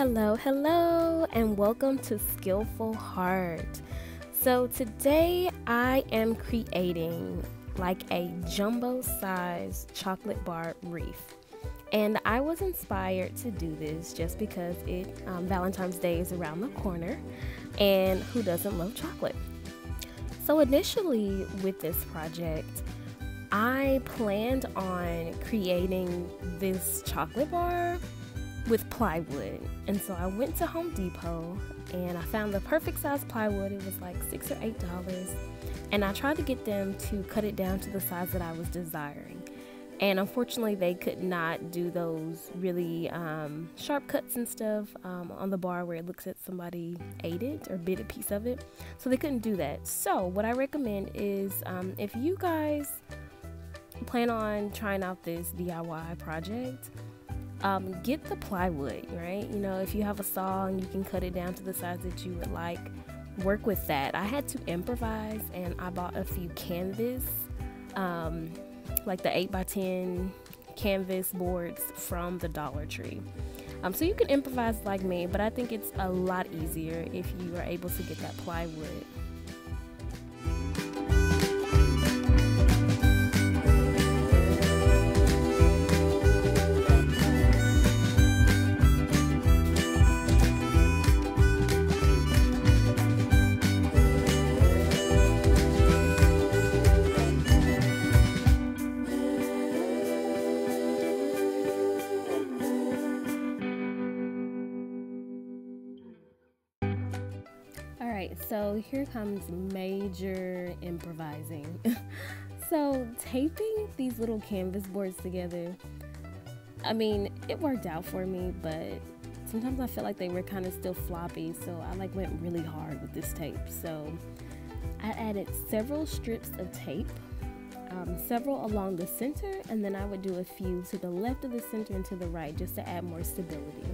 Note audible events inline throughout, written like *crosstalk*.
Hello, hello, and welcome to Skillful Heart. So, today I am creating like a jumbo size chocolate bar wreath. And I was inspired to do this just because it um, Valentine's Day is around the corner, and who doesn't love chocolate? So, initially with this project, I planned on creating this chocolate bar with plywood. And so I went to Home Depot and I found the perfect size plywood. It was like six or eight dollars. And I tried to get them to cut it down to the size that I was desiring. And unfortunately, they could not do those really um, sharp cuts and stuff um, on the bar where it looks like somebody ate it or bit a piece of it. So they couldn't do that. So, what I recommend is um, if you guys plan on trying out this DIY project, um, get the plywood, right? You know, if you have a saw and you can cut it down to the size that you would like, work with that. I had to improvise and I bought a few canvas, um, like the 8 by 10 canvas boards from the Dollar Tree. Um, so you can improvise like me, but I think it's a lot easier if you are able to get that plywood. So here comes major improvising. *laughs* so, taping these little canvas boards together, I mean, it worked out for me, but sometimes I felt like they were kind of still floppy, so I like went really hard with this tape. So, I added several strips of tape, um, several along the center, and then I would do a few to the left of the center and to the right just to add more stability.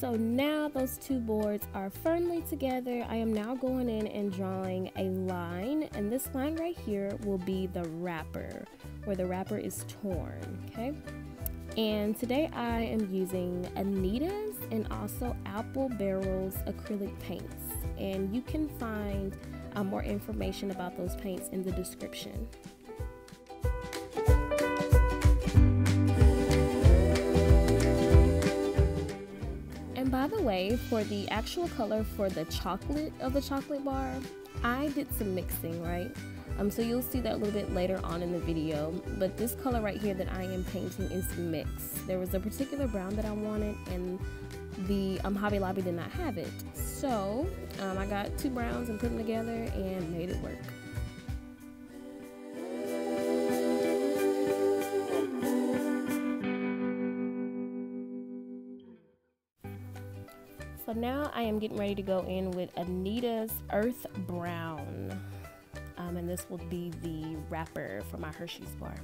So now those two boards are firmly together. I am now going in and drawing a line, and this line right here will be the wrapper, where the wrapper is torn, okay? And today I am using Anita's and also Apple Barrel's acrylic paints. And you can find uh, more information about those paints in the description. The way, for the actual color for the chocolate of the chocolate bar, I did some mixing, right? Um, so you'll see that a little bit later on in the video. But this color right here that I am painting is mixed. There was a particular brown that I wanted and the um, Hobby Lobby did not have it. So um, I got two browns and put them together and made it work. So now I am getting ready to go in with Anita's Earth Brown. Um, and this will be the wrapper for my Hershey's bar.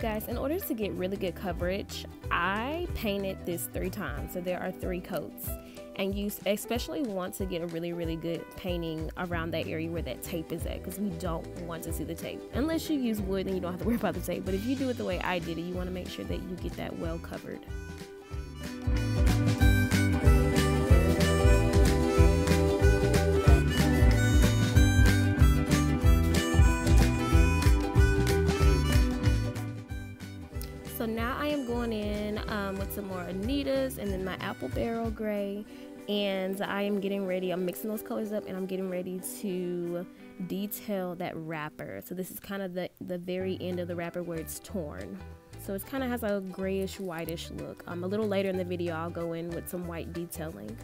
Guys, in order to get really good coverage, I painted this three times. So there are three coats. And you especially want to get a really, really good painting around that area where that tape is at because we don't want to see the tape. Unless you use wood, then you don't have to worry about the tape. But if you do it the way I did it, you want to make sure that you get that well covered. Am going in um, with some more Anitas and then my apple barrel gray. And I am getting ready, I'm mixing those colors up and I'm getting ready to detail that wrapper. So this is kind of the, the very end of the wrapper where it's torn. So it kind of has a grayish whitish look. Um, a little later in the video I'll go in with some white detailing.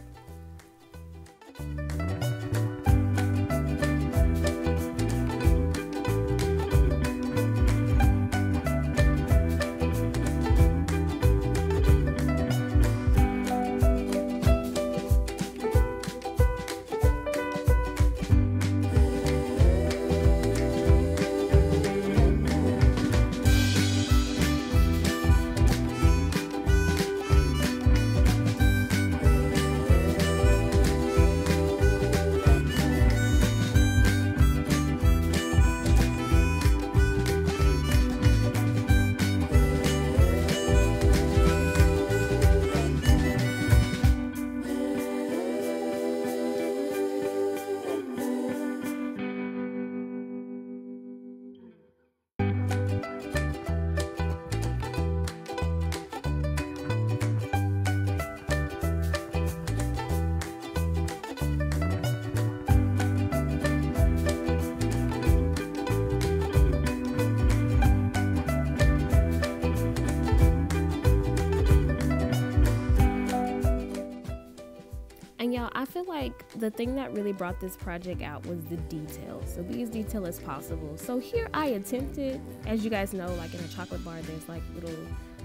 Feel like the thing that really brought this project out was the details. So be as detailed as possible. So here I attempted, as you guys know, like in a chocolate bar, there's like little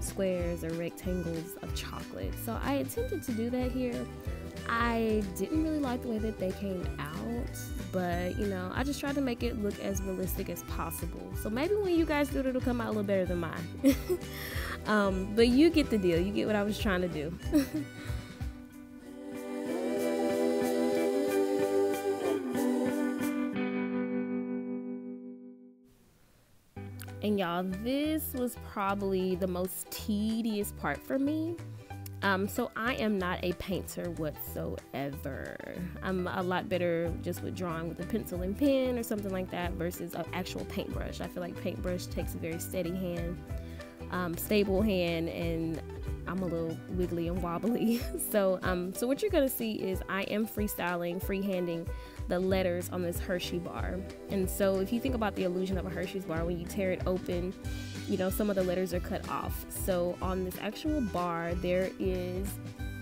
squares or rectangles of chocolate. So I attempted to do that here. I didn't really like the way that they came out, but you know, I just tried to make it look as realistic as possible. So maybe when you guys do it, it'll come out a little better than mine. *laughs* um, but you get the deal. You get what I was trying to do. *laughs* And y'all, this was probably the most tedious part for me. Um, so I am not a painter whatsoever. I'm a lot better just with drawing with a pencil and pen or something like that versus an actual paintbrush. I feel like paintbrush takes a very steady hand, um, stable hand, and I'm a little wiggly and wobbly. *laughs* so, um, so what you're gonna see is I am freestyling, freehanding the letters on this Hershey bar. And so if you think about the illusion of a Hershey's bar, when you tear it open, you know, some of the letters are cut off. So on this actual bar, there is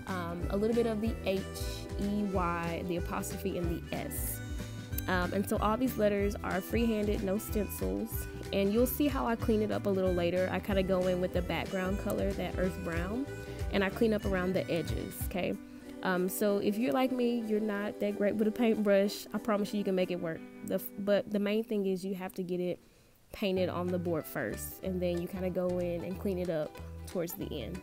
um, a little bit of the H, E, Y, the apostrophe, and the S. Um, and so all these letters are freehanded, no stencils. And you'll see how I clean it up a little later. I kind of go in with the background color, that earth brown, and I clean up around the edges, okay? Um, so if you're like me, you're not that great with a paintbrush. I promise you, you can make it work. The, but the main thing is you have to get it painted on the board first, and then you kind of go in and clean it up towards the end.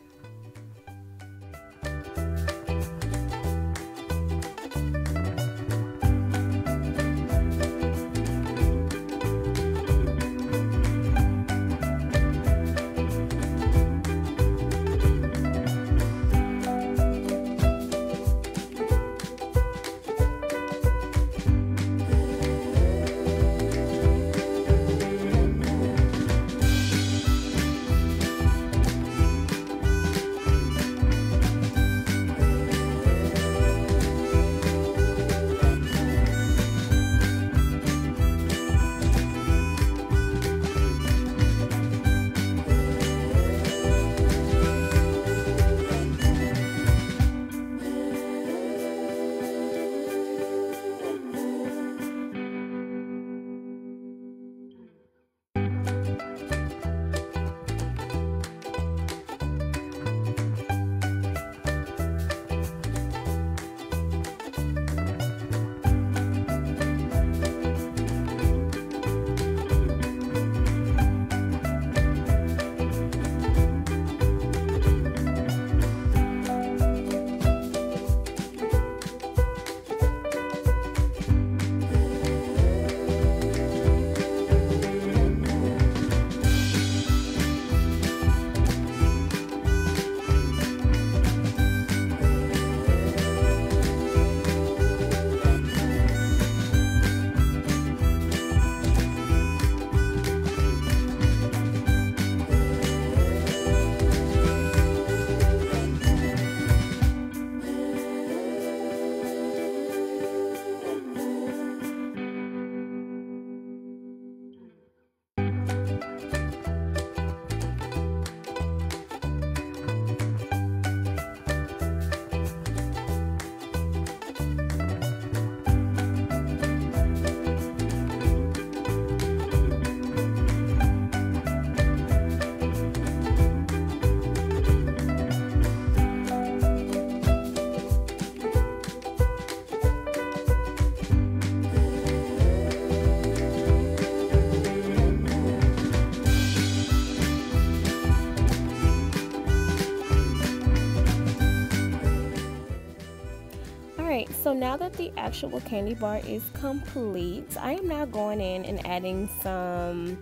The actual candy bar is complete, I am now going in and adding some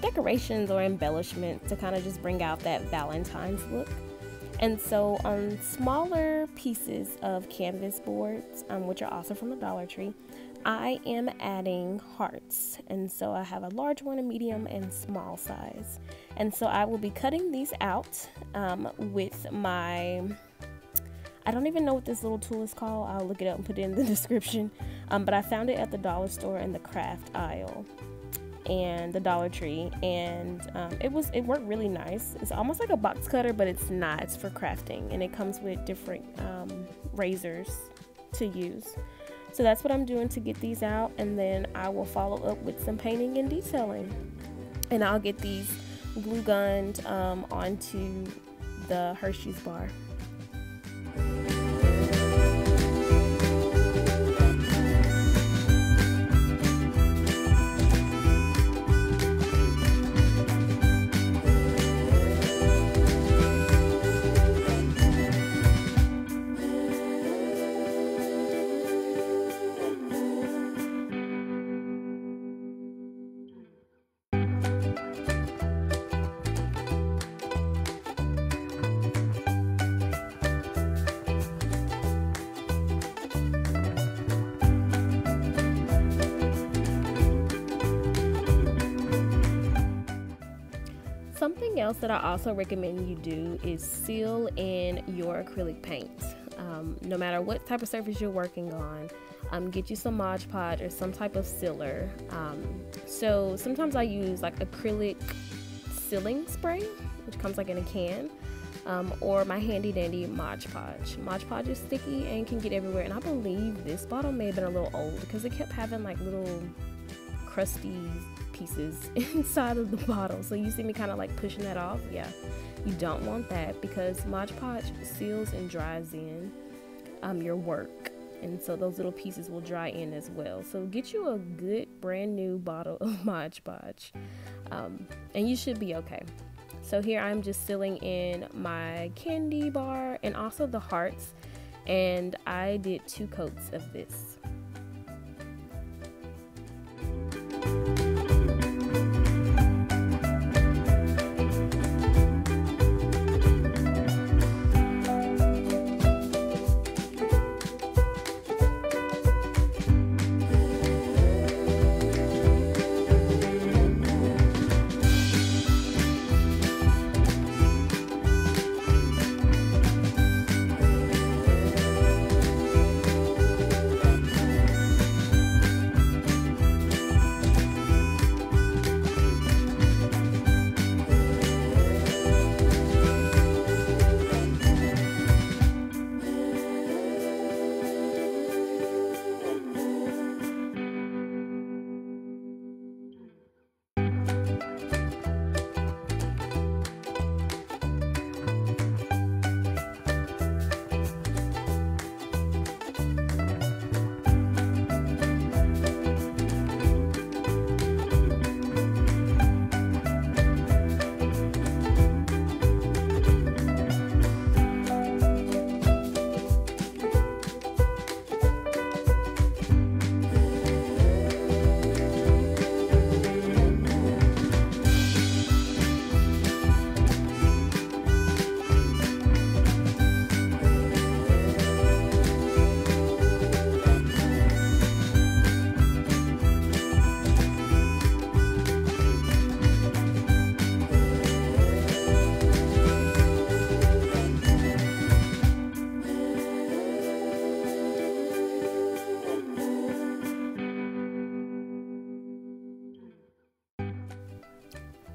decorations or embellishments to kind of just bring out that Valentine's look. And so on smaller pieces of canvas boards, um, which are also from the Dollar Tree, I am adding hearts. And so I have a large one, a medium, and small size. And so I will be cutting these out um, with my I don't even know what this little tool is called. I'll look it up and put it in the *laughs* description. Um, but I found it at the dollar store in the craft aisle and the Dollar Tree, and um, it was it worked really nice. It's almost like a box cutter, but it's not. It's for crafting, and it comes with different um, razors to use. So that's what I'm doing to get these out, and then I will follow up with some painting and detailing, and I'll get these glue gunned um, onto the Hershey's bar. Else that I also recommend you do is seal in your acrylic paint. Um, no matter what type of surface you're working on, um, get you some Mod Podge or some type of sealer. Um, so sometimes I use like acrylic sealing spray, which comes like in a can, um, or my handy dandy Mod Podge. Mod Podge is sticky and can get everywhere, and I believe this bottle may have been a little old because it kept having like little crusty pieces *laughs* inside of the bottle. So you see me kind of like pushing that off. Yeah, you don't want that because Mod Podge seals and dries in um, your work. And so those little pieces will dry in as well. So get you a good brand new bottle of *laughs* Mod Podge um, and you should be okay. So here I'm just sealing in my candy bar and also the hearts and I did two coats of this.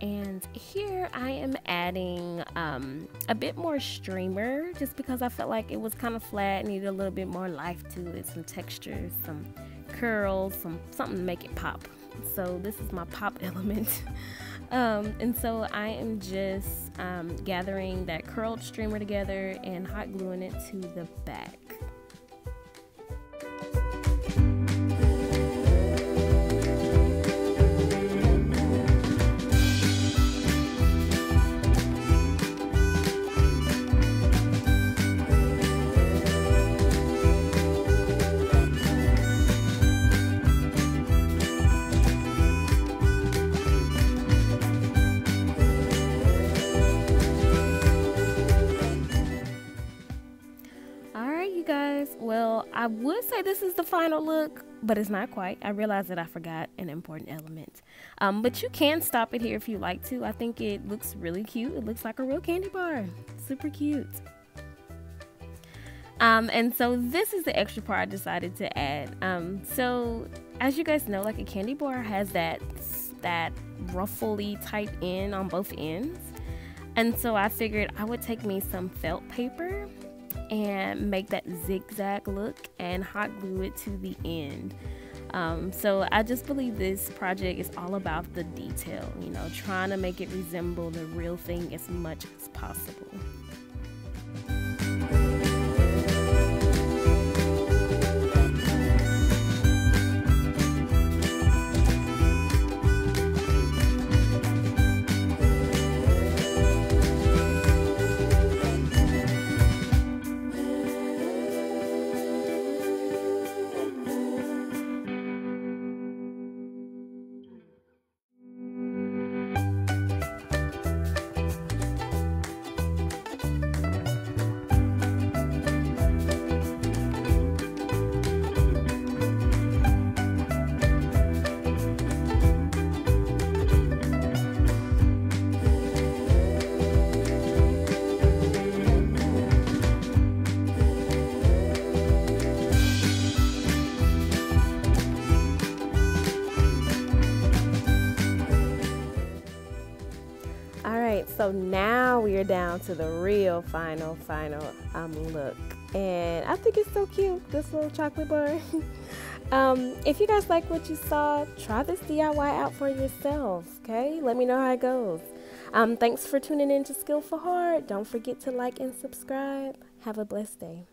And here I am adding um, a bit more streamer just because I felt like it was kind of flat, needed a little bit more life to it, some texture, some curls, some something to make it pop. So this is my pop *laughs* element. um, and so I am just um, gathering that curled streamer together and hot gluing it to the back. Say this is the final look, but it's not quite. I realized that I forgot an important element. Um, but you can stop it here if you like to. I think it looks really cute. It looks like a real candy bar. Super cute. Um, and so this is the extra part I decided to add. Um, so as you guys know, like a candy bar has that that ruffly type end on both ends. And so I figured I would take me some felt paper and make that zigzag look and hot glue it to the end. Um, so I just believe this project is all about the detail, you know, trying to make it resemble the real thing as much as possible. So now we are down to the real final, final um, look. And I think it's so cute, this little chocolate bar. *laughs* um, if you guys like what you saw, try this DIY out for yourselves, okay? Let me know how it goes. Um, thanks for tuning in to Skillful Heart. Don't forget to like and subscribe. Have a blessed day.